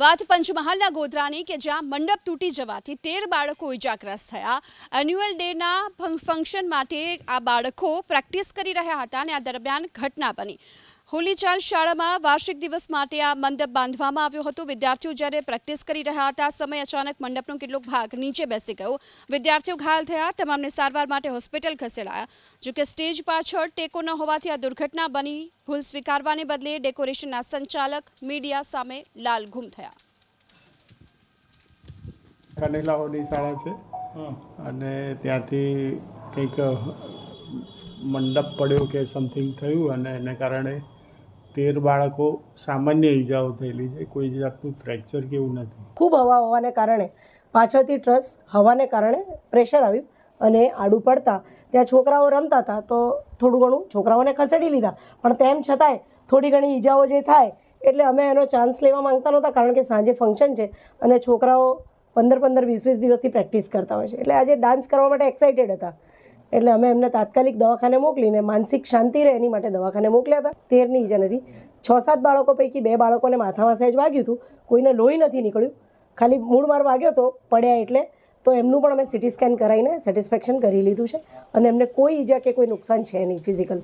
વાત પંચમહાલના ગોધરાની કે જ્યાં મંડપ તૂટી જવાથી તેર બાળકો ઇજાગ્રસ્ત થયા. એન્યુઅલ ડેના ફંક્શન માટે આ બાળકો પ્રેક્ટિસ કરી રહ્યા હતા અને આ દરમિયાન ઘટના બની. હોલીચાલ શાળામાં વાર્ષિક દિવસ માટે આ મંડપ બાંધવામાં આવ્યો હતો. વિદ્યાર્થીઓ જ્યારે પ્રેક્ટિસ કરી રહ્યા હતા સમય અચાનક મંડપનો કેટલોક ભાગ નીચે બેસી ગયો. વિદ્યાર્થીઓ ઘાયલ થયા તમામને સારવાર માટે હોસ્પિટલ ખસેડાયા. જોકે સ્ટેજ પાછળ ટેકો ન હોવાથી આ દુર્ઘટના બની. ભૂલ સ્વીકારવાને બદલે ડેકોરેશનના સંચાલક મીડિયા સામે લાલઘુમ થયા. કનેલાઓની શાળા છે. અને ત્યાંથી કંઈક મંડપ પડ્યો કે સમથિંગ થયું અને એને કારણે તેર બાળકો સામાન્ય ઈજાઓ થયેલી છે. કોઈ જાતનું ફ્રેક્ચર કે એવું નથી. ખૂબ હવા હોવાને કારણે, પાછળથી ટ્રસ હવાને કારણે પ્રેશર આવ્યું અને આડું પડતા. ત્યાં છોકરાઓ રમતા હતા તો થોડું ઘણું છોકરાઓને ખસેડી લીધા. પણ તેમ છતાંય થોડી ઘણી ઈજાઓ જે થાય એટલે અમે એનો ચાન્સ લેવા માંગતા નહોતા કારણ કે સાંજે ફંક્શન છે અને છોકરાઓ પંદર પંદર વીસ વીસ દિવસથી પ્રેક્ટિસ કરતા હોય છે. એટલે આજે ડાન્સ કરવા માટે એક્સાઇટેડ હતા. એટલે અમે એમને તાત્કાલિક દવાખાને મોકલીને માનસિક શાંતિ રહે એની માટે દવાખાને મોકલ્યા હતા. તેરની ઈજા નથી. છ સાત બાળકો પૈકી બે બાળકોને માથામાં સહેજ વાગ્યું હતું. કોઈને લોહી નથી નીકળ્યું. ખાલી મૂળ માર વાગ્યો તો પડ્યા એટલે. તો એમનું પણ અમે સિટી સ્કેન કરાવીને સેટિસ્ફેક્શન કરી લીધું છે. અને એમને કોઈ ઈજા કે કોઈ નુકસાન છે નહીં ફિઝિકલ.